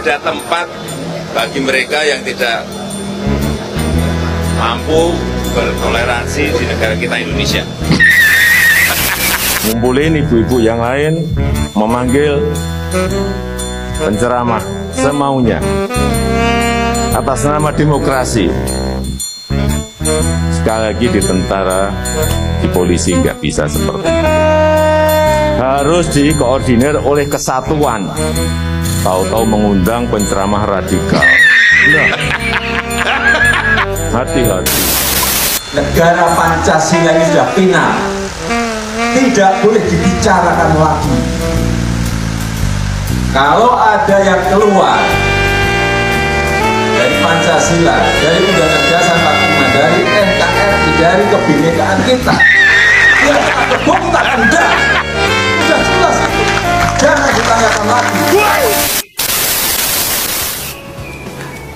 tempat bagi mereka yang tidak mampu bertoleransi di negara kita Indonesia. ngumpulin ibu-ibu yang lain, memanggil penceramah semaunya atas nama demokrasi. Sekali lagi di tentara, di polisi nggak bisa seperti itu. Harus dikoordinir oleh kesatuan. Tahu-tahu mengundang penceramah radikal. Nah, hati-hati. negara Pancasila ini sudah final tidak boleh dibicarakan lagi kalau ada yang keluar dari Pancasila dari Undang-Undang Dasar 45 dari NKRI dari kebinekaan kita ya kita gebuk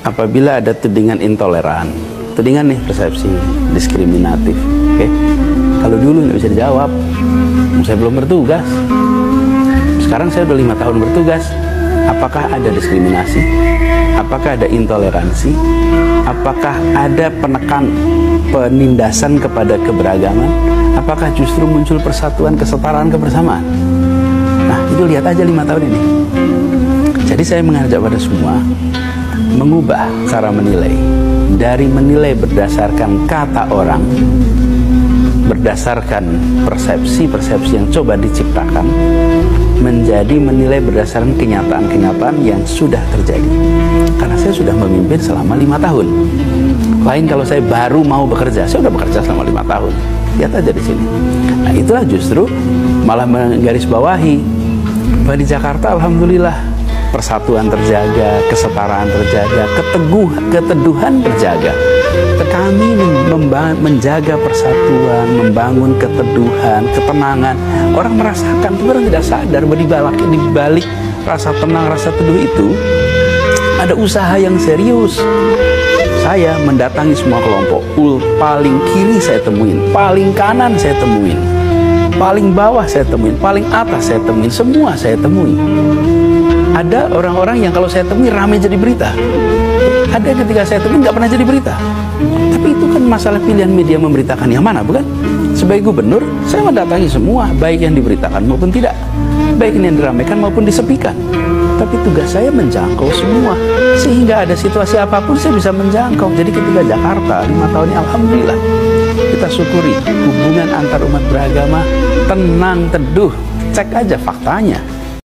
apabila ada tudingan intoleran, tudingan nih persepsi diskriminatif, oke? Kalau dulu nggak bisa dijawab, saya belum bertugas. Sekarang saya udah lima tahun bertugas. Apakah ada diskriminasi? Apakah ada intoleransi? Apakah ada penekan penindasan kepada keberagaman? Apakah justru muncul persatuan, kesetaraan, kebersamaan? Nah, itu lihat aja lima tahun ini. Jadi saya mengajak pada semua mengubah cara menilai dari menilai berdasarkan kata orang berdasarkan persepsi-persepsi yang coba diciptakan menjadi menilai berdasarkan kenyataan-kenyataan yang sudah terjadi. Karena saya sudah memimpin selama lima tahun. Lain kalau saya baru mau bekerja saya sudah bekerja selama lima tahun. Lihat aja di sini. Nah itulah justru malah menggarisbawahi. Bahwa di Jakarta Alhamdulillah persatuan terjaga, kesetaraan terjaga, keteguh, keteduhan terjaga. Kami menjaga persatuan, membangun keteduhan, ketenangan. Orang merasakan, tapi orang tidak sadar balik, di balik rasa tenang, rasa teduh itu ada usaha yang serius. Saya mendatangi semua kelompok. Ul paling kiri saya temuin, paling kanan saya temuin, paling bawah saya temuin, paling atas saya temuin, semua saya temui ada orang-orang yang kalau saya temui ramai jadi berita. Ada ketika saya temui nggak pernah jadi berita. Tapi itu kan masalah pilihan media memberitakan yang mana, bukan? Sebagai gubernur, saya mendatangi semua, baik yang diberitakan maupun tidak. Baik yang diramaikan maupun disepikan. Tapi tugas saya menjangkau semua. Sehingga ada situasi apa pun saya bisa menjangkau. Jadi ketika Jakarta, lima tahun ini Alhamdulillah. Kita syukuri hubungan antar umat beragama tenang, teduh. Cek aja faktanya